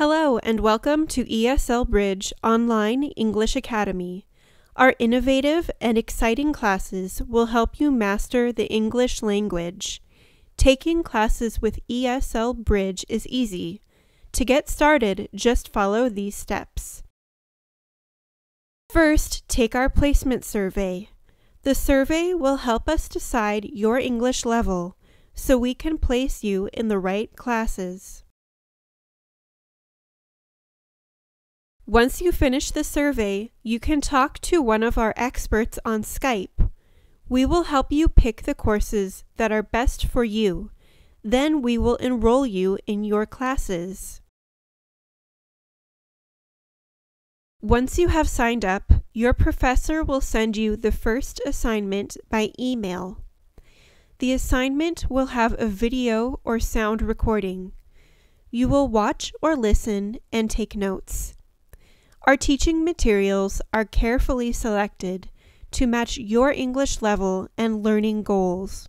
Hello, and welcome to ESL Bridge Online English Academy. Our innovative and exciting classes will help you master the English language. Taking classes with ESL Bridge is easy. To get started, just follow these steps. First, take our placement survey. The survey will help us decide your English level so we can place you in the right classes. Once you finish the survey, you can talk to one of our experts on Skype. We will help you pick the courses that are best for you. Then we will enroll you in your classes. Once you have signed up, your professor will send you the first assignment by email. The assignment will have a video or sound recording. You will watch or listen and take notes. Our teaching materials are carefully selected to match your English level and learning goals.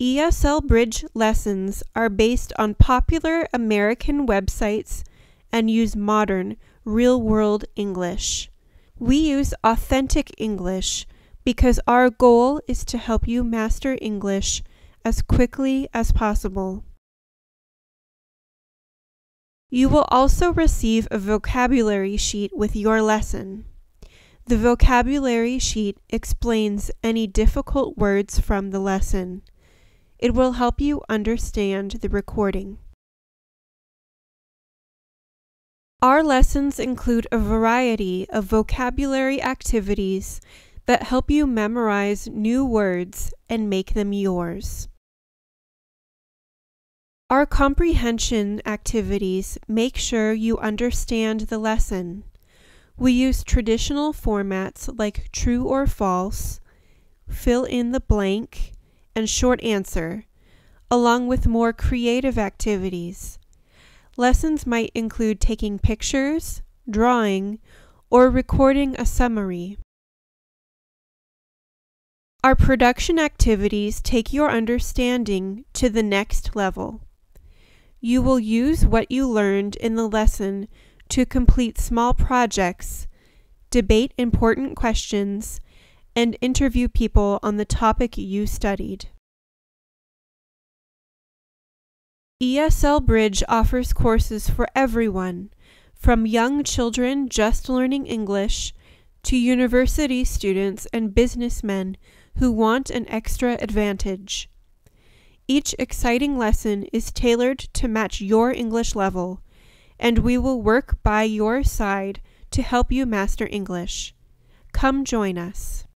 ESL Bridge lessons are based on popular American websites and use modern, real world English. We use authentic English because our goal is to help you master English as quickly as possible. You will also receive a vocabulary sheet with your lesson. The vocabulary sheet explains any difficult words from the lesson. It will help you understand the recording. Our lessons include a variety of vocabulary activities that help you memorize new words and make them yours. Our comprehension activities make sure you understand the lesson. We use traditional formats like true or false, fill in the blank, and short answer, along with more creative activities. Lessons might include taking pictures, drawing, or recording a summary. Our production activities take your understanding to the next level. You will use what you learned in the lesson to complete small projects, debate important questions, and interview people on the topic you studied. ESL Bridge offers courses for everyone, from young children just learning English to university students and businessmen who want an extra advantage. Each exciting lesson is tailored to match your English level, and we will work by your side to help you master English. Come join us.